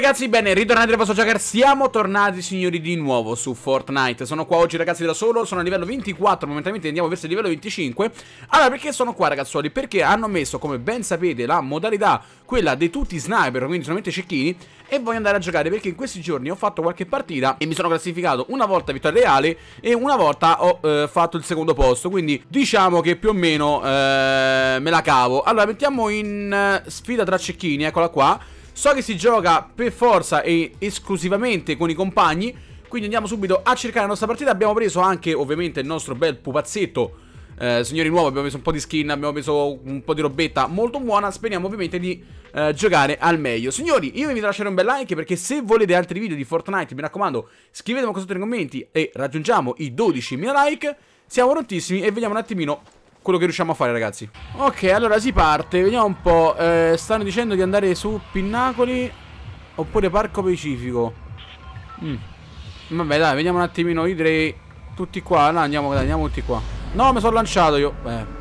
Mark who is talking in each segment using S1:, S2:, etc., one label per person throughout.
S1: Ragazzi, bene, ritornati dal vostro Joker. Siamo tornati signori di nuovo su Fortnite. Sono qua oggi ragazzi da solo, sono a livello 24 Momentaneamente andiamo verso il livello 25 Allora perché sono qua ragazzuoli? Perché hanno messo, come ben sapete, la modalità Quella dei tutti sniper, quindi solamente cecchini E voglio andare a giocare perché in questi giorni ho fatto qualche partita E mi sono classificato una volta vittoria reale E una volta ho eh, fatto il secondo posto. Quindi diciamo che più o meno eh, me la cavo. Allora mettiamo in eh, sfida tra cecchini, eccola qua So che si gioca per forza e esclusivamente con i compagni Quindi andiamo subito a cercare la nostra partita. Abbiamo preso anche ovviamente il nostro bel pupazzetto. Eh, Signori nuovo, abbiamo messo un po' di skin Abbiamo preso un po' di robetta molto buona. Speriamo ovviamente di eh, giocare al meglio. Signori, io vi invito a lasciare un bel like Perché se volete altri video di Fortnite Mi raccomando, scrivetemi qua sotto nei commenti E raggiungiamo i 12.000 like. Siamo prontissimi e vediamo un attimino quello che riusciamo a fare ragazzi. Ok allora si parte. Vediamo un po' eh, Stanno dicendo di andare su Pinnacoli Oppure Parco Pacifico. Mm. Vabbè dai vediamo un attimino Io direi tutti qua No andiamo, dai, andiamo tutti qua. No mi sono lanciato io. Eh.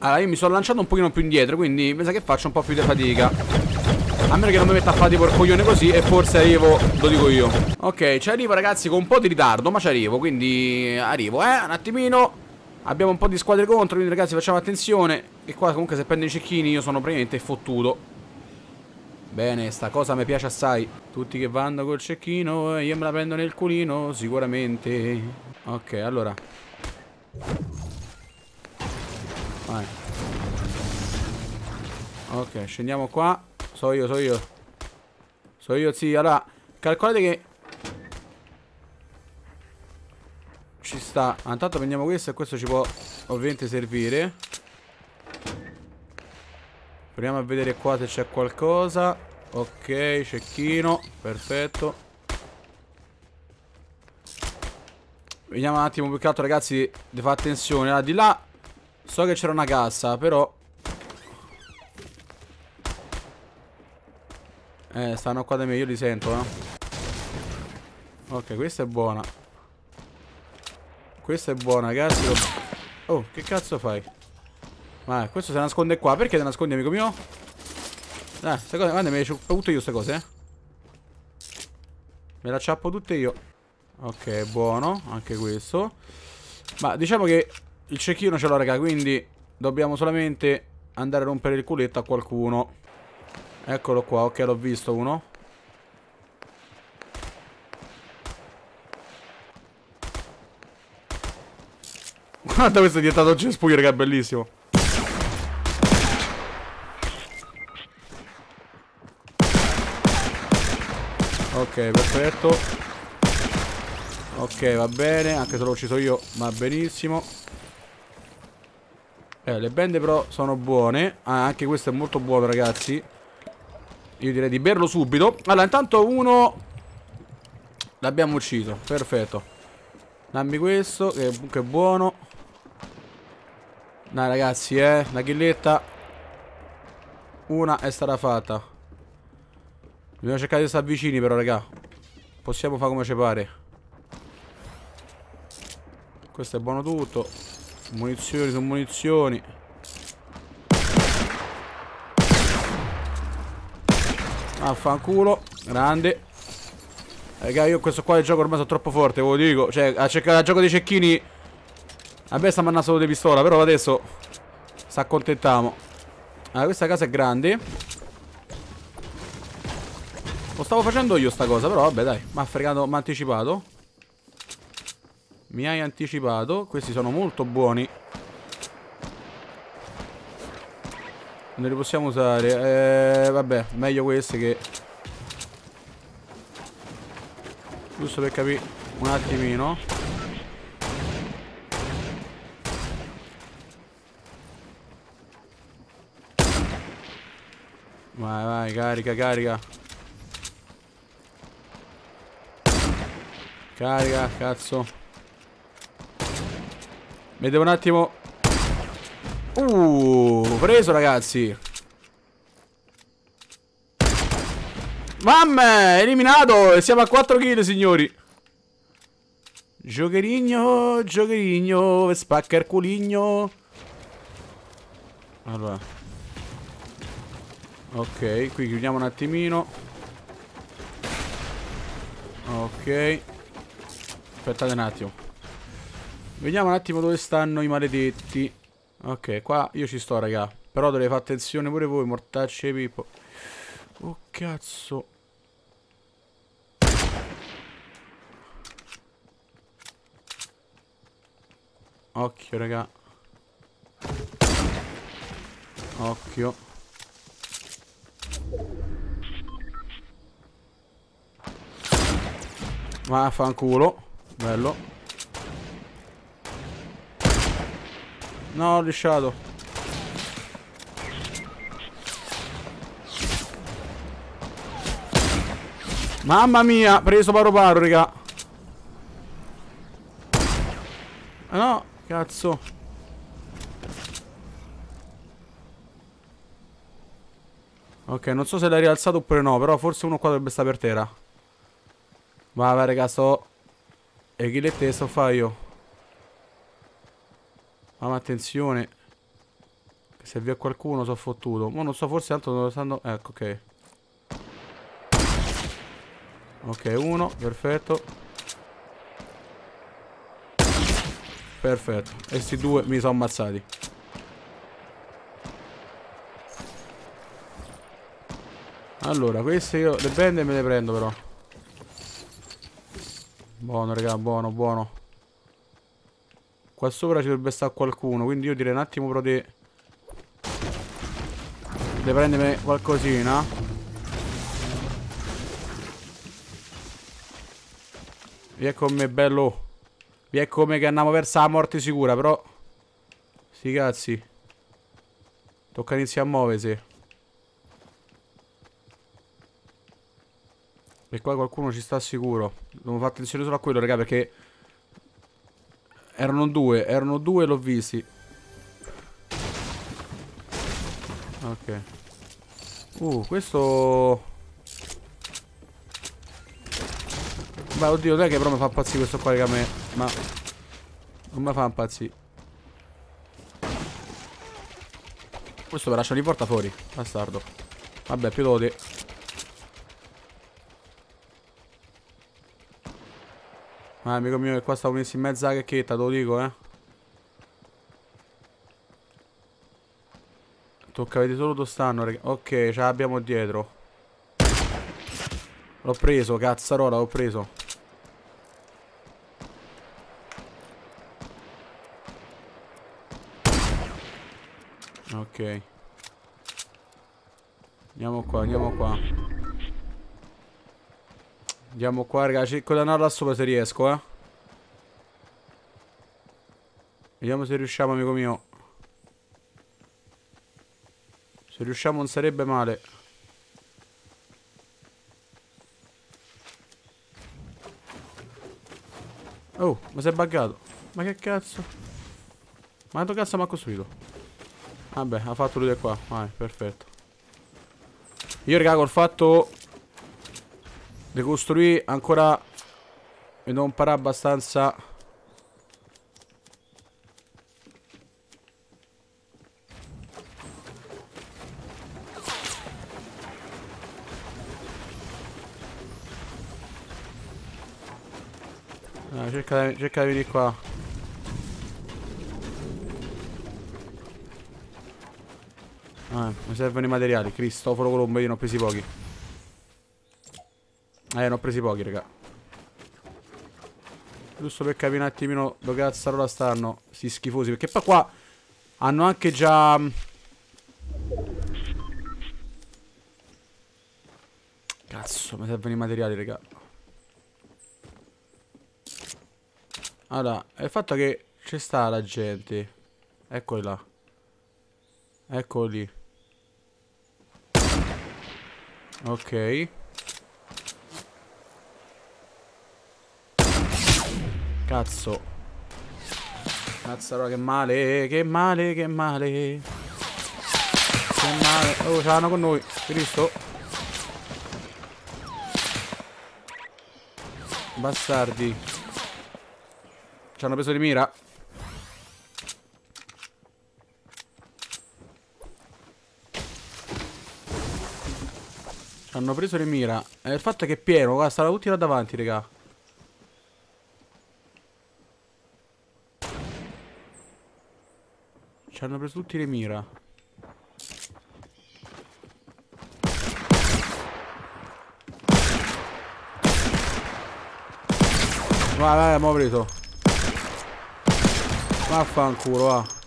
S1: Allora io mi sono lanciato un pochino più indietro Quindi mi sa che faccio un po' più di fatica. A meno che non mi metta a fare tipo il coglione così E forse arrivo, lo dico io. Ok, ci arrivo ragazzi con un po' di ritardo Ma ci arrivo, quindi arrivo, eh Un attimino Abbiamo un po' di squadre contro, quindi ragazzi facciamo attenzione. E qua comunque se prendo i cecchini io sono praticamente fottuto. Bene, sta cosa mi piace assai. Tutti che vanno col cecchino e io me la prendo nel culino, sicuramente. Ok, allora. Vai. Ok, scendiamo qua. So io, so io. So io, sì. Allora, calcolate che Ci sta ah, Intanto prendiamo questo e questo ci può ovviamente servire. Proviamo a vedere qua se c'è qualcosa. Ok, cecchino Perfetto. Vediamo un attimo più che altro ragazzi Di fare attenzione. Allora, Di là So che c'era una cassa Però Eh stanno qua da me Io li sento eh. Ok questa è buona questa è buona, ragazzi. Oh, che cazzo fai? Ma questo si nasconde qua. Perché ti nascondi, amico mio? Ah, queste cose, guarda, me le ciappo tutte io queste cose, eh. Me la ciappo tutte io. Ok, buono. Anche questo. Ma diciamo che il cecchino ce l'ho, raga, quindi dobbiamo solamente andare a rompere il culetto a qualcuno. Eccolo qua, ok, l'ho visto uno. Guarda questo è diventato un cespuglio, raga, è bellissimo. Ok, perfetto. Ok, va bene, anche se l'ho ucciso io, va benissimo. Eh, le bende però sono buone. Ah, anche questo è molto buono, ragazzi. Io direi di berlo subito. Allora, intanto uno... L'abbiamo ucciso, perfetto. Dammi questo, che è buono. Dai ragazzi eh La killetta Una è stata fatta. Dobbiamo cercare di stare vicini però raga. Possiamo fare come ci pare. Questo è buono tutto. Munizioni su munizioni. Affanculo Grande Raga io questo qua il gioco ormai sono troppo forte Ve lo dico. Cioè a cercare il gioco dei cecchini a me sta mandando solo di pistola Però adesso Si accontentiamo Allora questa casa è grande. Lo stavo facendo io sta cosa Però vabbè dai Mi ha fregato Mi ha anticipato. Mi hai anticipato Questi sono molto buoni. Non li possiamo usare eh, Vabbè Meglio questi che Giusto per capire Un attimino Vai, vai, carica, carica. Carica, cazzo. Mi devo un attimo... Uh, preso ragazzi. Mamma, eliminato. Siamo a 4 kill, signori. Giocherigno, giocherigno, spacca il culigno. Allora. Ok, qui chiudiamo un attimino. Ok. Aspettate un attimo. Vediamo un attimo dove stanno i maledetti. Ok, qua io ci sto, raga. Però dovete fare attenzione pure voi, mortacci e pippo. Oh, cazzo. Occhio, raga. Occhio. Vaffanculo. Bello. No, ho lisciato. Mamma mia, preso paro paro, raga. Ah, no, cazzo. Ok, non so se l'hai rialzato oppure no, però forse uno qua dovrebbe stare per terra. Va, vai, raga, sto... E chi le te sto fa io? Ma attenzione. Se vi è qualcuno so fottuto. Ma non so, forse tanto dove stanno... Ecco, ok. Ok, uno, perfetto. Perfetto. E sti due mi sono ammazzati. Allora, queste io le prendo e me le prendo però. Buono, raga, buono, buono. Qua sopra ci dovrebbe stare qualcuno, quindi io direi un attimo però di... Di prendermi qualcosina. Via con me, bello. Via con me che andiamo verso la morte sicura, però... Sti cazzi. Tocca iniziare a muoversi. E qua qualcuno ci sta sicuro. Devo fare attenzione solo a quello, raga, perché... Erano due, erano due e l'ho visti. Ok. Uh, questo... Beh, oddio, dai che però mi fa impazzire questo qua, raga, me. Ma... Non mi fa impazzire. Questo me lascia li porta fuori. Bastardo. Vabbè, più lode. Ah, amico mio, che qua sta messo in mezza cacchetta, te lo dico, eh. Tocca vedere solo dove stanno. Ok, ce l'abbiamo dietro. L'ho preso, cazzarola, l'ho preso. Ok. Andiamo qua, andiamo qua. Andiamo qua, raga. Cerco di andare sopra se riesco, eh. Vediamo se riusciamo, amico mio. Se riusciamo non sarebbe male. Oh, ma si è buggato. Ma che cazzo? Ma quanto cazzo mi ha costruito? Vabbè, ha fatto lui da qua. Vai, perfetto. Io, raga, col fatto Decostruì ancora Mi devo imparare abbastanza ah, cerca, cerca di venire qua Ah, mi servono i materiali Cristoforo Colombo, io ne ho presi pochi eh, ne ho presi pochi, raga. Giusto per capire un attimino dove cazzarola stanno sti schifosi. Perché poi qua hanno anche già... Mm, cazzo, mi servono i materiali, raga. Allora, il fatto che c'è sta la gente. Eccoli là. Eccoli. Ok. Cazzo. Cazzarola, che male, che male, che male. Che male. Oh, ce l'hanno con noi. Cristo. Bastardi. Ci hanno preso di mira. Hanno preso le mira. E il fatto è che pieno, guarda, stavano tutti là davanti, raga. Ci hanno preso tutti le mira. Vai, vai, mo' preso. Vaffanculo, va.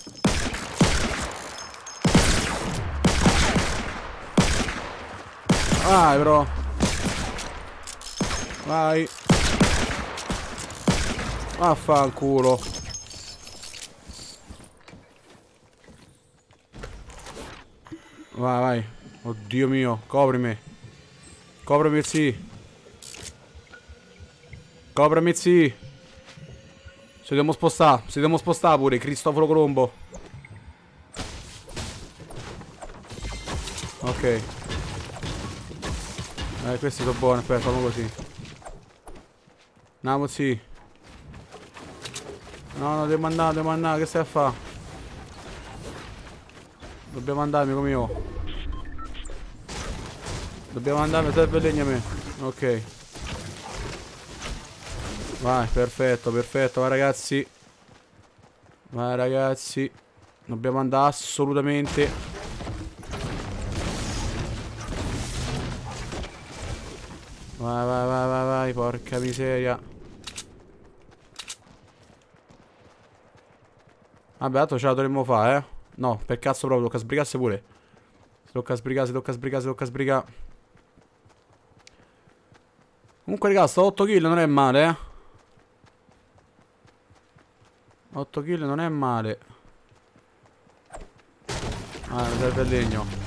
S1: Vai, bro. Vai. Vaffanculo. Vai, vai. Oddio mio, coprimi. Coprimi, sì. Coprami, sì. Ci dobbiamo spostare. Ci dobbiamo spostare pure, Cristoforo Colombo. Ok. Eh, questi sono buoni. Aspetta, facciamo così. Andiamo, sì. No, no, devo andare, devo andare. Che stai a fare? Dobbiamo andare, amico mio. Dobbiamo andare, serve legno a me. Ok. Vai, perfetto, perfetto. Vai ragazzi. Vai ragazzi. Dobbiamo andare assolutamente. Vai, vai, vai, vai, vai. Porca miseria. Vabbè, altro ce la dovremmo fare, eh. No, per cazzo proprio, tocca sbrigarsi pure. Si tocca sbrigare, si tocca sbrigare, si tocca sbrigare. Comunque, raga, sto 8 kill non è male, eh. 8 kill non è male Ah, mi serve il legno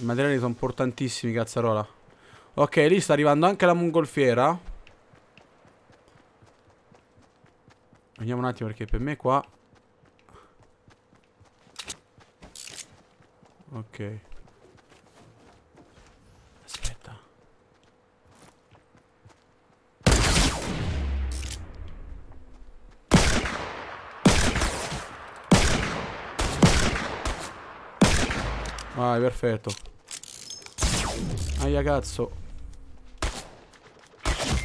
S1: I materiali sono importantissimi, cazzarola. Ok, lì sta arrivando anche la mongolfiera. Vediamo un attimo perché per me qua Ok. Vai, perfetto. Aia, cazzo.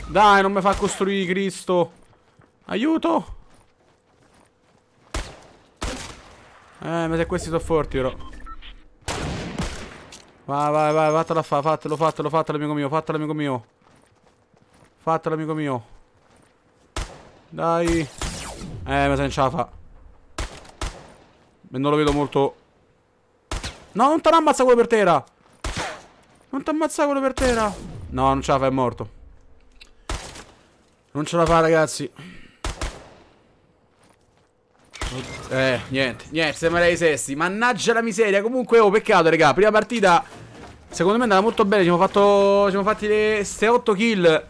S1: Dai, non mi fa costruire Cristo. Aiuto. Eh, ma se questi sono forti, però. Vai, vai, vai, fatela fa, fatelo, fatelo, fatelo, amico mio, fatelo, amico mio. Fatelo, amico mio. Dai. Eh, ma se non ce la fa. Non lo vedo molto No, non ti ammazza quello per terra. Non ti ammazza quello per terra. No, non ce la fa, è morto. Non ce la fa, ragazzi. Eh, niente, niente, sembra ai sesti. Mannaggia la miseria. Comunque, oh, peccato, raga. Prima partita, secondo me è andata molto bene. Ci siamo, fatto, siamo fatti le 6-8 kill.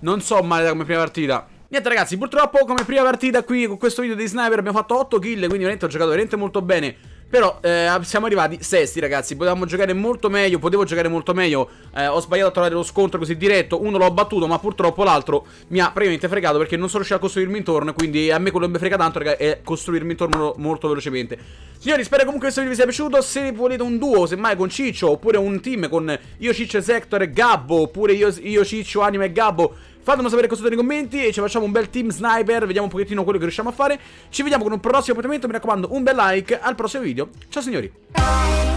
S1: Non so male come prima partita. Niente ragazzi, purtroppo come prima partita qui con questo video di sniper abbiamo fatto 8 kill, quindi veramente ho giocato veramente molto bene. Però eh, siamo arrivati sesti ragazzi. Potevamo giocare molto meglio Potevo giocare molto meglio. Eh, Ho sbagliato a trovare lo scontro così diretto. Uno l'ho battuto ma purtroppo l'altro Mi ha praticamente fregato Perché non sono riuscito a costruirmi intorno Quindi a me quello che mi frega tanto raga, È costruirmi intorno molto velocemente. Signori spero comunque questo video vi sia piaciuto. Se volete un duo semmai con Ciccio Oppure un team con io Ciccio Sector e Gabbo Oppure io, io Ciccio Anima e Gabbo Fatemelo sapere cosa nei commenti e ci facciamo un bel team sniper Vediamo un pochettino quello che riusciamo a fare. Ci vediamo con un prossimo appuntamento Mi raccomando un bel like al prossimo video. Ciao signori